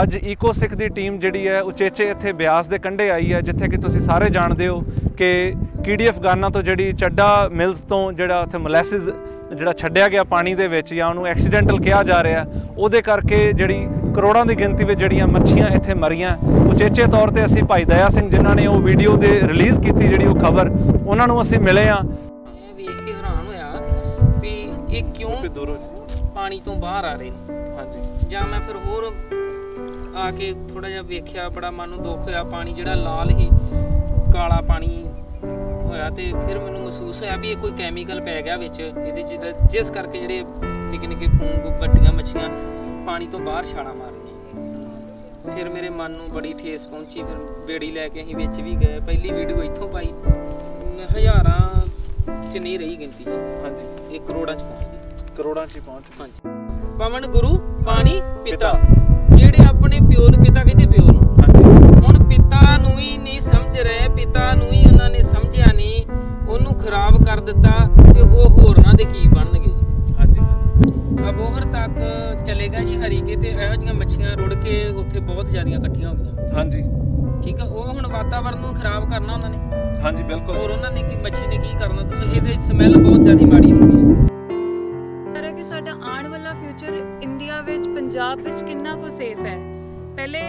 ਅੱਜ ਈਕੋ ਸਿੱਖ ਦੀ ਟੀਮ ਜਿਹੜੀ ਹੈ ਉਚੇਚੇ ਇੱਥੇ ਬਿਆਸ ਦੇ ਕੰਢੇ ਆਈ ਹੈ ਜਿੱਥੇ ਕਿ ਤੁਸੀਂ ਸਾਰੇ ਜਾਣਦੇ ਹੋ ਕਿ ਕੀਡੀਐਫ ਗਾਨਾ ਤੋਂ ਜਿਹੜੀ ਚੱਡਾ ਮਿਲਸ ਤੋਂ ਜਿਹੜਾ ਉੱਥੇ ਮੋਲੈਸਿਸ ਜਿਹੜਾ ਛੱਡਿਆ ਗਿਆ ਪਾਣੀ ਦੇ ਵਿੱਚ ਜਾਂ ਉਹਨੂੰ ਐਕਸੀਡੈਂਟਲ ਕਿਹਾ ਜਾ ਰਿਹਾ ਉਹਦੇ ਕਰਕੇ ਜਿਹੜੀ ਕਰੋੜਾਂ ਦੀ ਗਿਣਤੀ ਵਿੱਚ ਜਿਹੜੀਆਂ ਮੱਛੀਆਂ ਇੱਥੇ ਮਰੀਆਂ। ਉਚੇਚੇ ਤੌਰ ਤੇ ਅਸੀਂ ਭਾਈ ਦਇਆ ਸਿੰਘ ਜਿਨ੍ਹਾਂ ਨੇ ਉਹ ਵੀਡੀਓ ਦੇ ਰਿਲੀਜ਼ ਕੀਤੀ ਜਿਹੜੀ ਉਹ ਖਬਰ ਉਹਨਾਂ ਨੂੰ ਅਸੀਂ ਮਿਲੇ ਆ ਇਹ ਵੇਖ ਕੇ ਹੈਰਾਨ ਹੋਇਆ ਵੀ ਇਹ ਕਿਉਂ ਦੂਰੋਂ ਪਾਣੀ ਤੋਂ ਬਾਹਰ ਆ ਰਹੇ ਨੇ। ਹਾਂਜੀ। ਜਾਂ ਮੈਂ ਫਿਰ ਹੋਰ ਆ ਕੇ ਥੋੜਾ ਜਿਹਾ ਵੇਖਿਆ ਬੜਾ ਮਨ ਨੂੰ ਦੁੱਖ ਹੋਇਆ। ਪਾਣੀ ਜਿਹੜਾ ਲਾਲ ਹੀ ਕਾਲਾ ਪਾਣੀ ਹੋਇਆ ਤੇ ਫਿਰ ਮੈਨੂੰ ਮਹਿਸੂਸ ਹੋਇਆ ਵੀ ਇਹ ਕੋਈ ਕੈਮੀਕਲ ਪੈ ਗਿਆ ਵਿੱਚ। ਇਹਦੇ ਜਿਹਦਾ- ਜਿਸ ਕਰਕੇ ਜਿਹੜੇ ਨਿੱਕੇ ਨਿੱਕੇ ਪੂੰਗ ਵੱਡੀਆਂ ਮੱਛੀਆਂ ਪਾਣੀ ਤੋਂ ਬਾਹਰ ਛਾਲਾਂ ਮਾਰ ਰਹੀਆਂ ਫਿਰ ਮੇਰੇ ਮਨ ਨੂੰ ਬੜੀ ਠੇਸ ਪਹੁੰਚੀ। ਫਿਰ ਬੇੜੀ ਲੈ ਕੇ ਅਸੀਂ ਵਿੱਚ ਵੀ ਗਏ। ਪਹਿਲੀ ਵੀਡੀਓ ਇੱਥੋਂ ਪਾਈ। ਹਜ਼ਾਰਾਂ ਚ ਨਹੀਂ ਰਹੀ ਗਿਣਤੀ ਜੀ ਹਾਂਜੀ। ਇਹ ਕਰੋੜਾਂ ਚ ਪਹੁੰਚ ਗਈ। ਕਰੋੜਾਂ 'ਚ ਪਹੁੰਚ ਹਾਂਜੀ। ਪਵਨ ਗੁਰੂ ਪਾਣੀ ਪਿਤਾ। ਜਿਹੀਆਂ ਮੱਛੀਆਂ ਰੁੜ ਕੇ ਉੱਥੇ ਬਹੁਤ ਜ਼ਿਆਦੀਆਂ ਇਕੱਠੀਆਂ ਹੋ ਗਈਆਂ। ਹਾਂਜੀ। ਠੀਕ ਆ ਉਹ ਹੁਣ ਵਾਤਾਵਰਨ ਨੂੰ ਖਰਾਬ ਕਰਨਾ ਉਹਨਾਂ ਨੇ। ਹਾਂਜੀ ਬਿਲਕੁਲ। ਹੋਰ ਉਹਨਾਂ ਨੇ ਕੀ ਮੱਛੀ ਨੇ ਕੀ ਕਰਨਾ? ਦੱਸੋ ਇਹਦੇ ਸਮੈਲ ਬਹੁਤ ਜ਼ਿਆਦਾ ਮਾੜੀ ਹੁੰਦੀ ਹੈ। ਕਰ ਕਿ ਸਾਡਾ ਆਉਣ ਵਾਲਾ ਫਿਊਚਰ ਇੰਡੀਆ ਵਿੱਚ ਪੰਜਾਬ ਵਿੱਚ ਕਿੰਨਾ ਕੁ ਸੇਫ ਹੈ? ਪਹਿਲੇ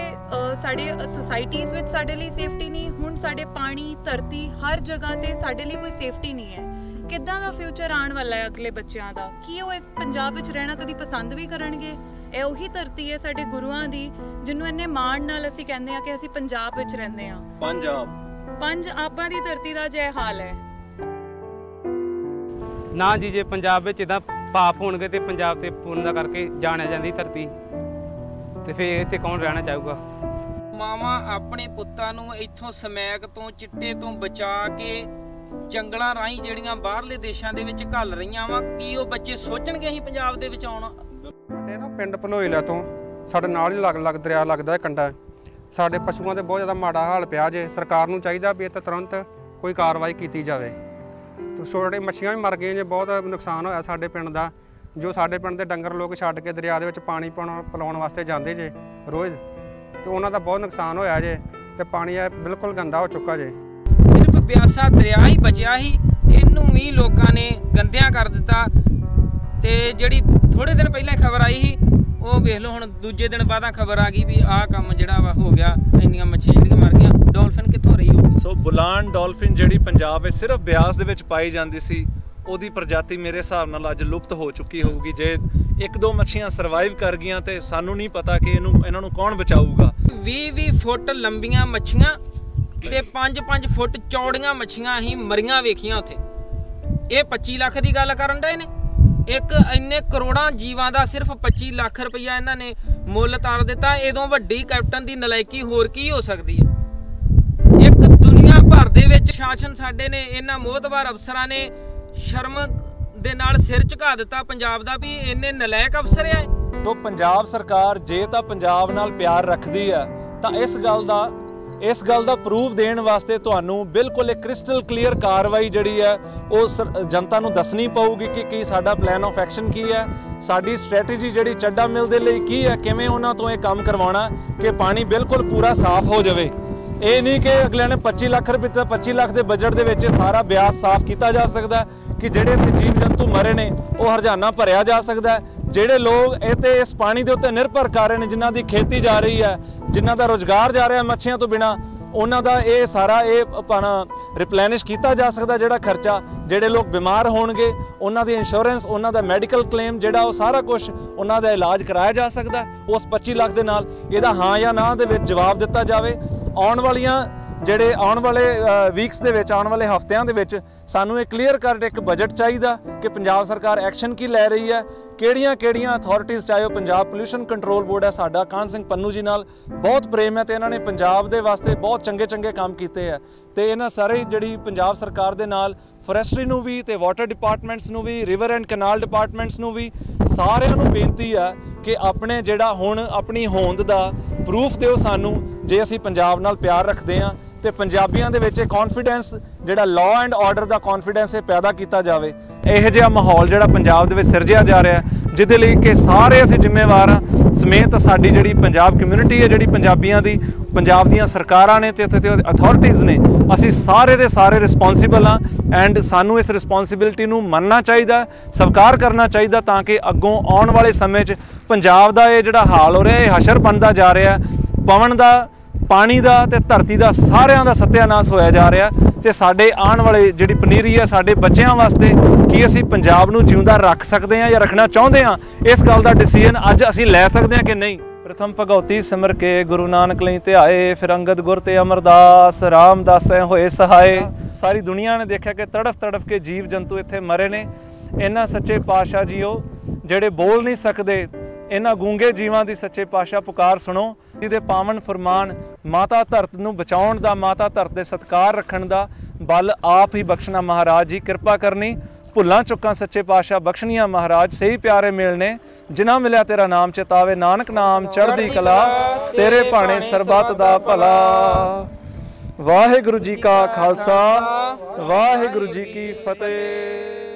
ਸਾਡੇ ਸੁਸਾਇਟੀਜ਼ ਵਿੱਚ ਸਾਡੇ ਲਈ ਸੇਫਟੀ ਨਹੀਂ ਹੁਣ ਸਾਡੇ ਪਾਣੀ ਧਰਤੀ ਹਰ ਜਗ੍ਹਾ ਤੇ ਸਾਡੇ ਲਈ ਕੋਈ ਸੇਫਟੀ ਨਹੀਂ ਹੈ। ਕਿੱਦਾਂ ਦਾ ਫਿਊਚਰ ਆਉਣ ਵਾਲਾ ਹੈ ਅਗਲੇ ਬੱਚਿਆਂ ਦਾ? ਕੀ ਉਹ ਇਸ ਪੰਜਾਬ ਵਿੱਚ ਰਹਿਣਾ ਕਦੀ ਪਸੰਦ ਵੀ ਕਰਨਗੇ? ਇਹ ਉਹੀ ਧਰਤੀ ਹੈ ਸਾਡੇ ਗੁਰੂਆਂ ਦੀ ਜਿਹਨੂੰ ਇੰਨੇ ਮਾਣ ਨਾਲ ਅਸੀਂ ਕਹਿੰਦੇ ਆ ਕਿ ਅਸੀਂ ਪੰਜਾਬ ਵਿੱਚ ਰਹਿੰਦੇ ਆ ਪੰਜਾਬ। ਪੰਜ ਆਪਾਂ ਦੀ ਧਰਤੀ ਦਾ ਜੇ ਹਾਲ ਹੈ। ਨਾ ਜੀ ਜੇ ਪੰਜਾਬ ਵਿੱਚ ਇਦਾਂ ਪਾਪ ਹੋਣਗੇ ਤੇ ਪੰਜਾਬ ਤੇ ਪੁੰਨ ਦਾ ਕਰਕੇ ਜਾਣਿਆ ਜਾਂਦੀ ਧਰਤੀ। ਤੇ ਫੇਰ ਇੱਥੇ ਕੌਣ ਰਹਿਣਾ ਚਾਹੂਗਾ? ਮਾਵਾਂ ਆਪਣੇ ਪੁੱਤਾਂ ਨੂੰ ਇੱਥੋਂ ਸਮੈਕ ਤੋਂ ਚਿੱਟੇ ਤੋਂ ਬਚਾ ਕੇ ਜੰਗਲਾਂ ਰਾਹੀਂ ਜਿਹੜੀਆਂ ਬਾਹਰਲੇ ਦੇਸ਼ਾਂ ਦੇ ਵਿੱਚ ਘੱਲ ਰਹੀਆਂ ਵਾ ਕੀ ਉਹ ਬੱਚੇ ਸੋਚਣਗੇ ਅਸੀਂ ਪੰਜਾਬ ਦੇ ਵਿੱਚ ਆਉਣਾ? ਸਾਡੇ ਨਾ ਪਿੰਡ ਭਲੋਈਲਾ ਤੋਂ। ਸਾਡੇ ਨਾਲ ਹੀ ਲੱਗ ਲੱਗ ਦਰਿਆ ਲੱਗਦਾ ਹੈ ਕੰਡਾ। ਸਾਡੇ ਪਸ਼ੂਆਂ ਦੇ ਬਹੁਤ ਜ਼ਿਆਦਾ ਮਾੜਾ ਹਾਲ ਪਿਆ ਜੇ। ਸਰਕਾਰ ਨੂੰ ਚਾਹੀਦਾ ਵੀ ਇਹ ਤੇ ਤੁਰੰਤ ਕੋਈ ਕਾਰਵਾਈ ਕੀਤੀ ਜਾਵੇ। ਤੇ ਛੋਟੇ ਮੱਛੀਆਂ ਵੀ ਮਰ ਗਈਆਂ ਜੇ, ਬਹੁਤ ਨੁਕਸਾਨ ਹੋਇਆ ਸਾਡੇ ਪਿੰਡ ਦਾ। ਜੋ ਸਾਡੇ ਪਿੰਡ ਦੇ ਡੰਗਰ ਲੋਕ ਛੱਡ ਕੇ ਦਰਿਆ ਦੇ ਵਿੱਚ ਪਾਣੀ ਪਾਉਣ, ਪਿਲਾਉਣ ਵਾਸਤੇ ਜਾਂਦੇ ਜੇ ਰੋਜ਼, ਤੇ ਉਹਨਾਂ ਦਾ ਬਹੁਤ ਨੁਕਸਾਨ ਹੋਇਆ ਜੇ, ਤੇ ਪਾਣੀ ਇਹ ਬਿਲਕੁਲ ਗੰਦਾ ਹੋ ਚੁੱਕਾ ਜੇ। ਸਿਰਫ ਬਿਆਸਾ ਦਰਿਆ ਹੀ ਬਚਿਆ ਹੀ ਇਹਨੂੰ ਵੀ ਲੋਕਾਂ ਨੇ ਗੰਦਿਆਂ ਕਰ ਦਿੱਤਾ। ਤੇ ਜਿਹੜੀ ਥੋੜੇ ਦਿਨ ਪਹਿਲਾਂ ਖਬਰ ਆਈ ਸੀ। ਉਹ ਵੇਖ ਲਓ ਹੁਣ ਦੂਜੇ ਦਿਨ ਬਾਅਦਾਂ ਖਬਰ ਆ ਗਈ ਵੀ ਆਹ ਕੰਮ ਜਿਹੜਾ ਵਾ ਹੋ ਗਿਆ ਇੰਨੀਆਂ ਮੱਛੀਆਂ ਜਿਹੜੀਆਂ ਮਰ ਗਈਆਂ। ਡਾਲਫਿਨ ਕਿੱਥੋਂ ਰਹੀ ਹੋਊਗੀ? ਸੋ ਬੁਲਾਨ ਡਾਲਫਿਨ ਜਿਹੜੀ ਪੰਜਾਬ ਵਿੱਚ ਸਿਰਫ ਬਿਆਸ ਦੇ ਵਿੱਚ ਪਾਈ ਜਾਂਦੀ ਸੀ ਉਹਦੀ ਪ੍ਰਜਾਤੀ ਮੇਰੇ ਹਿਸਾਬ ਨਾਲ ਅੱਜ ਲੁਪਤ ਹੋ ਚੁੱਕੀ ਹੋਊਗੀ। ਜੇ ਇੱਕ ਦੋ ਮੱਛੀਆਂ ਸਰਵਾਈਵ ਕਰ ਗਈਆਂ ਤੇ ਸਾਨੂੰ ਨਹੀਂ ਪਤਾ ਕਿ ਇਹਨੂੰ ਇਹਨਾਂ ਨੂੰ ਕੌਣ ਬਚਾਊਗਾ। 20-20 ਫੁੱਟ ਲੰਬੀਆਂ ਮੱਛੀਆਂ ਤੇ 5-5 ਫੁੱਟ ਚੌੜੀਆਂ ਮੱਛੀਆਂ ਹੀ ਮਰੀਆਂ ਵੇਖੀਆਂ ਉੱਥੇ। ਇਹ 25 ਲੱਖ ਦੀ ਗੱਲ ਕਰਨ ਡਏ ਨੇ? ਇੱਕ ਇੰਨੇ ਕਰੋੜਾਂ ਜੀਵਾਂ ਦਾ ਸਿਰਫ 25 ਲੱਖ ਰੁਪਈਆ ਇਹਨਾਂ ਨੇ ਮੁੱਲ ਤਾਰ ਦਿੱਤਾ ਇਦੋਂ ਵੱਡੀ ਕੈਪਟਨ ਦੀ ਨਲਾਇਕੀ ਹੋਰ ਕੀ ਹੋ ਸਕਦੀ ਹੈ ਇੱਕ ਦੁਨੀਆ ਭਰ ਦੇ ਵਿੱਚ ਸ਼ਾਸਨ ਸਾਡੇ ਨੇ, ਇਹਨਾਂ ਮੋਹਤਬਾਰ ਅਫਸਰਾਂ ਨੇ ਸ਼ਰਮ ਦੇ ਨਾਲ ਸਿਰ ਝੁਕਾ ਦਿੱਤਾ ਪੰਜਾਬ ਦਾ ਵੀ, ਇੰਨੇ ਨਲਾਇਕ ਅਫਸਰ ਆ ਇਹ। ਪੰਜਾਬ ਸਰਕਾਰ ਜੇ ਤਾਂ ਪੰਜਾਬ ਨਾਲ ਪਿਆਰ ਰੱਖਦੀ ਆ ਤਾਂ ਇਸ ਗੱਲ ਦਾ ਇਸ ਗੱਲ ਦਾ ਪ੍ਰੂਫ ਦੇਣ ਵਾਸਤੇ ਤੁਹਾਨੂੰ ਬਿਲਕੁਲ ਇੱਕ ਕ੍ਰਿਸਟਲ ਕਲੀਅਰ ਕਾਰਵਾਈ ਜਿਹੜੀ ਹੈ, ਉਹ ਸਰ- ਜਨਤਾ ਨੂੰ ਦੱਸਣੀ ਪਊਗੀ ਕਿ ਕੀ ਸਾਡਾ ਪਲਾਨ ਆਫ ਐਕਸ਼ਨ ਕੀ ਹੈ, ਸਾਡੀ ਸਟ੍ਰੈਟਜੀ ਜਿਹੜੀ ਚੱਡਾ ਮਿਲ ਦੇ ਲਈ ਕੀ ਹੈ, ਕਿਵੇਂ ਉਹਨਾਂ ਤੋਂ ਇਹ ਕੰਮ ਕਰਵਾਉਣਾ, ਕਿ ਪਾਣੀ ਬਿਲਕੁਲ ਪੂਰਾ ਸਾਫ਼ ਹੋ ਜਾਵੇ। ਇਹ ਨਹੀਂ ਕਿ ਅਗਲਿਆਂ ਨੇ 25 ਲੱਖ ਰੁਪਏ ਤੇ 25 ਲੱਖ ਦੇ ਬਜਟ ਦੇ ਵਿੱਚ ਇਹ ਸਾਰਾ ਬਿਆਸ ਸਾਫ਼ ਕੀਤਾ ਜਾ ਸਕਦਾ ਕਿ ਜਿਹੜੇ ਇੱਥੇ ਜੀਵ ਜੰਤੂ ਮਰੇ ਨੇ, ਉਹ ਹਰਜਾਨਾ ਭਰਿਆ ਜਾ ਸਕਦਾ ਜਿਹੜੇ ਲੋਕ ਇਹ ਤੇ ਇਸ ਪਾਣੀ ਦੇ ਉੱਤੇ ਨਿਰਭਰ ਕਰ ਰਹੇ ਨੇ, ਜਿਨ੍ਹਾਂ ਦੀ ਖੇਤੀ ਜਾ ਰਹੀ ਹੈ, ਜਿਨ੍ਹਾਂ ਦਾ ਰੋਜ਼ਗਾਰ ਜਾ ਰਿਹਾ ਮੱਛੀਆਂ ਤੋਂ ਬਿਨਾ, ਉਹਨਾਂ ਦਾ ਇਹ ਸਾਰਾ ਇਹ ਆਪਣਾ ਰਿਪਲੈਨਿਸ਼ ਕੀਤਾ ਜਾ ਸਕਦਾ ਜਿਹੜਾ ਖਰਚਾ, ਜਿਹੜੇ ਲੋਕ ਬਿਮਾਰ ਹੋਣਗੇ, ਉਹਨਾਂ ਦੀ ਇੰਸ਼ੋਰੈਂਸ ਉਹਨਾਂ ਦਾ ਮੈਡੀਕਲ ਕਲੇਮ ਜਿਹੜਾ ਉਹ ਸਾਰਾ ਕੁਝ ਉਹਨਾਂ ਦਾ ਇਲਾਜ ਕਰਾਇਆ ਜਾ ਸਕਦਾ ਉਸ 25 ਲੱਖ ਦੇ ਨਾਲ ਇਹਦਾ ਹਾਂ ਜਾਂ ਨਾ ਦੇ ਵਿੱਚ ਜਵਾਬ ਦਿੱਤਾ ਜਾਵੇ। ਆਉਣ ਵਾਲੀਆਂ ਜਿਹੜੇ ਆਉਣ ਵਾਲੇ ਵੀਕਸ ਦੇ ਵਿੱਚ, ਆਉਣ ਵਾਲੇ ਹਫ਼ਤਿਆਂ ਦੇ ਵਿੱਚ ਸਾਨੂੰ ਇਹ ਕਲੀਅਰ ਕੱਟ ਇੱਕ ਬਜਟ ਚਾਹੀਦਾ ਕਿ ਪੰਜਾਬ ਸਰਕਾਰ ਐਕਸ਼ਨ ਕੀ ਲੈ ਰਹੀ ਹੈ, ਕਿਹੜੀਆਂ ਕਿਹੜੀਆਂ ਅਥਾਰਟੀਆਂ ਚਾਹੇ ਉਹ ਪੰਜਾਬ ਪੋਲੂਸ਼ਨ ਕੰਟਰੋਲ ਬੋਰਡ ਹੈ, ਸਾਡਾ ਕਾਨ ਸਿੰਘ ਪੰਨੂ ਜੀ ਨਾਲ ਬਹੁਤ ਪ੍ਰੇਮ ਹੈ ਤੇ ਇਹਨਾਂ ਨੇ ਪੰਜਾਬ ਦੇ ਵਾਸਤੇ ਬਹੁਤ ਚੰਗੇ ਚੰਗੇ ਕੰਮ ਕੀਤੇ ਆ ਤੇ ਇਹਨਾਂ ਸਾਰੇ ਜਿਹੜੀ ਪੰਜਾਬ ਸਰਕਾਰ ਦੇ ਨਾਲ ਫੋਰੈਸਟਰੀ ਨੂੰ ਵੀ ਤੇ ਵਾਟਰ ਡਿਪਾਰਟਮੈਂਟਸ ਨੂੰ ਵੀ ਰਿਵਰ ਐਂਡ ਕੈਨਾਲ ਡਿਪਾਰਟਮੈਂਟਸ ਨੂੰ ਵੀ ਸਾਰਿਆਂ ਨੂੰ ਬੇਨਤੀ ਆ ਕਿ ਆਪਣੇ ਜਿਹੜਾ ਹੁਣ ਆਪਣੀ ਹੋਂਦ ਦਾ ਪ੍ਰੂਫ ਦਿਓ ਸਾਨੂੰ, ਜੇ ਅਸੀਂ ਪੰਜਾਬ ਨਾਲ ਪਿਆਰ ਰੱਖਦੇ ਆ ਤੇ ਪੰਜਾਬੀਆਂ ਦੇ ਵਿੱਚ ਇਹ ਕੌਨਫੀਡੈਂਸ ਜਿਹੜਾ ਲਾਅ ਐਂਡ ਆਰਡਰ ਦਾ ਕੌਨਫੀਡੈਂਸ ਇਹ ਪੈਦਾ ਕੀਤਾ ਜਾਵੇ। ਇਹੋ ਜਿਹਾ ਮਾਹੌਲ ਜਿਹੜਾ ਪੰਜਾਬ ਦੇ ਵਿੱਚ ਸਿਰਜਿਆ ਜਾ ਰਿਹਾ ਜਿਹਦੇ ਲਈ ਕਿ ਸਾਰੇ ਅਸੀਂ ਜ਼ਿੰਮੇਵਾਰ ਹਾਂ। ਸਮੇਤ ਸਾਡੀ ਜਿਹੜੀ ਪੰਜਾਬ ਕਮਿਊਨਿਟੀ ਹੈ, ਜਿਹੜੀ ਪੰਜਾਬੀਆਂ ਦੀ, ਪੰਜਾਬ ਦੀਆਂ ਸਰਕਾਰਾਂ ਨੇ ਤੇ ਇੱਥੇ ਤੇ ਅਥਾਰਟੀਆਂ ਨੇ, ਅਸੀਂ ਸਾਰੇ ਦੇ ਸਾਰੇ ਰਿਸਪੌਂਸਿਬਲ ਹਾਂ ਐਂਡ ਸਾਨੂੰ ਇਸ ਰਿਸਪੌਂਸਿਬਿਲਟੀ ਨੂੰ ਮੰਨਣਾ ਚਾਹੀਦਾ ਸਵੀਕਾਰ ਕਰਨਾ ਚਾਹੀਦਾ ਤਾਂ ਕਿ ਅੱਗੋਂ ਆਉਣ ਵਾਲੇ ਸਮੇਂ 'ਚ ਪੰਜਾਬ ਦਾ ਇਹ ਜਿਹੜਾ ਹਾਲ ਹੋ ਰਿਹਾ, ਇਹ ਹਸ਼ਰ ਬਣਦਾ ਜਾ ਰਿਹਾ ਪਵਨ ਦਾ ਪਾਣੀ ਦਾ ਤੇ ਧਰਤੀ ਦਾ ਸਾਰਿਆਂ ਦਾ ਸਤਿਆਨਾਸ਼ ਹੋਇਆ ਜਾ ਰਿਹਾ ਤੇ ਸਾਡੇ ਆਉਣ ਵਾਲੇ ਜਿਹੜੀ ਪਨੀਰੀ ਹੈ ਸਾਡੇ ਬੱਚਿਆਂ ਵਾਸਤੇ ਕੀ ਅਸੀਂ ਪੰਜਾਬ ਨੂੰ ਜਿਉਂਦਾ ਰੱਖ ਸਕਦੇ ਹਾਂ ਜਾਂ ਰੱਖਣਾ ਚਾਹੁੰਦੇ ਹਾਂ? ਇਸ ਗੱਲ ਦਾ ਡਿਸੀਜਨ ਅੱਜ ਅਸੀਂ ਲੈ ਸਕਦੇ ਹਾਂ ਕਿ ਨਹੀਂ? ਪ੍ਰਥਮ ਭਗਉਤੀ ਸਿਮਰ ਕੇ ਗੁਰੂ ਨਾਨਕ ਲਈ ਧਿਆਏ, ਫਿਰ ਅੰਗਦ ਗੁਰ ਤੇ ਅਮਰਦਾਸ, ਰਾਮਦਾਸ ਐ ਹੋਏ ਸਹਾਏ। ਸਾਰੀ ਦੁਨੀਆ ਨੇ ਦੇਖਿਆ ਕਿ ਤੜਫ ਤੜਫ ਕੇ ਜੀਵ ਜੰਤੂ ਇੱਥੇ ਮਰੇ ਨੇ। ਇਹਨਾਂ ਸੱਚੇ ਪਾਤਸ਼ਾਹ ਜੀਓ, ਜਿਹੜੇ ਬੋਲ ਨਹੀਂ ਸਕਦੇ, ਇਹਨਾਂ ਗੂੰਗੇ ਜੀਵਾਂ ਦੀ ਸੱਚੇ ਪਾਤਸ਼ਾਹ ਪੁਕਾਰ ਸੁਣੋ। ਜਿਹਦੇ ਪਾਵਨ ਫਰਮਾਨ ਮਾਤਾ ਧਰਤ ਨੂੰ ਬਚਾਉਣ ਦਾ ਮਾਤਾ ਧਰਤ ਦੇ ਸਤਕਾਰ ਰੱਖਣ ਦਾ ਬਲ ਆਪ ਹੀ ਬਖਸ਼ਣਾ ਮਹਾਰਾਜ ਜੀ ਕਿਰਪਾ ਕਰਨੀ। ਭੁੱਲਾਂ ਚੁੱਕਾਂ ਸੱਚੇ ਪਾਤਸ਼ਾਹ ਬਖਸ਼ਣੀਆਂ ਮਹਾਰਾਜ ਸਹੀ ਪਿਆਰੇ ਮਿਲਨੇ ਜਿਨ੍ਹਾਂ ਮਿਲਿਆ ਤੇਰਾ ਨਾਮ ਚਿਤਾਵੇ ਨਾਨਕ ਨਾਮ ਚੜ੍ਹਦੀ ਕਲਾ ਤੇਰੇ ਭਾਣੇ ਸਰਬੱਤ ਦਾ ਭਲਾ। ਵਾਹਿਗੁਰੂ ਜੀ ਕਾ ਖਾਲਸਾ ਵਾਹਿਗੁਰੂ ਜੀ ਕੀ ਫਤਿਹ।